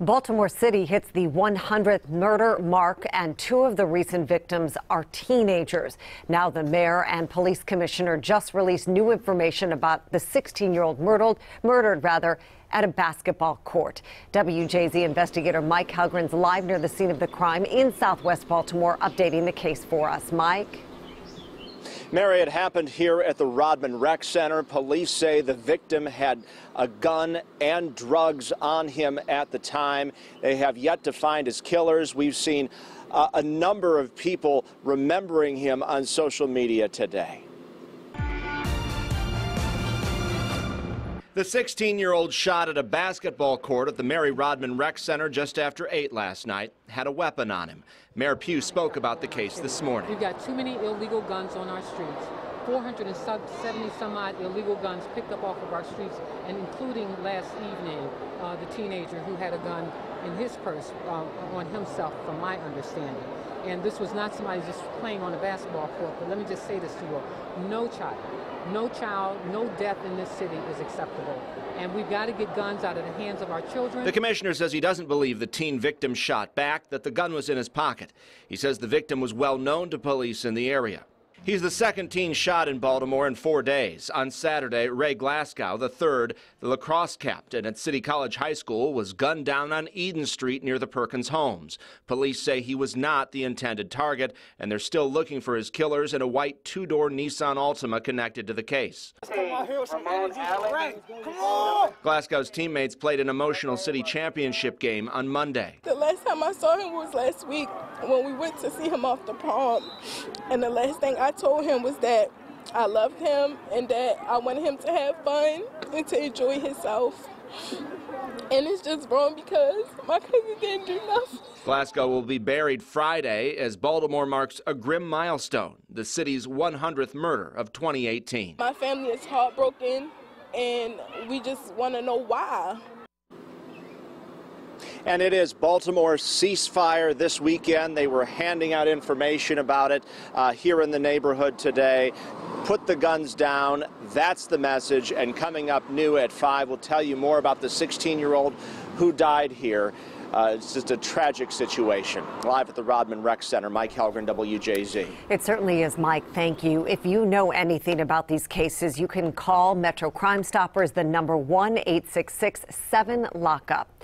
Baltimore City hits the 100th murder mark, and two of the recent victims are teenagers. Now, the mayor and police commissioner just released new information about the 16 year old murdered, murdered rather, at a basketball court. WJZ investigator Mike Hellgren's live near the scene of the crime in southwest Baltimore, updating the case for us. Mike? Mary, it happened here at the Rodman Rec Center. Police say the victim had a gun and drugs on him at the time. They have yet to find his killers. We've seen uh, a number of people remembering him on social media today. The 16 year old shot at a basketball court at the Mary Rodman Rec Center just after 8 last night had a weapon on him. Mayor Pugh spoke about the case this morning. We've got too many illegal guns on our streets. 470 some odd illegal guns picked up off of our streets, and including last evening, uh, the teenager who had a gun in his purse uh, on himself, from my understanding. And this was not somebody just playing on a basketball court, but let me just say this to you all. No child, no child, no death in this city is acceptable. And we've got to get guns out of the hands of our children. The commissioner says he doesn't believe the teen victim shot back, that the gun was in his pocket. He says the victim was well known to police in the area. He's the second teen shot in Baltimore in four days. On Saturday, Ray Glasgow, the third, the lacrosse captain at City College High School, was gunned down on Eden Street near the Perkins homes. Police say he was not the intended target, and they're still looking for his killers in a white two-door Nissan Altima connected to the case. Glasgow's teammates played an emotional city championship game on Monday. The last time I saw him was last week when we went to see him off the prom. And the last thing I told him was that I loved him and that I wanted him to have fun and to enjoy himself. And it's just wrong because my cousin didn't do nothing. Glasgow will be buried Friday as Baltimore marks a grim milestone, the city's 100th murder of 2018. My family is heartbroken and we just want to know why. And it is Baltimore ceasefire this weekend. They were handing out information about it uh, here in the neighborhood today. Put the guns down. That's the message. And coming up new at 5, we'll tell you more about the 16 year old who died here. Uh, it's just a tragic situation. Live at the Rodman Rec Center, Mike Hellgren, WJZ. It certainly is, Mike. Thank you. If you know anything about these cases, you can call Metro Crime Stoppers, the number 1 866 7 Lockup.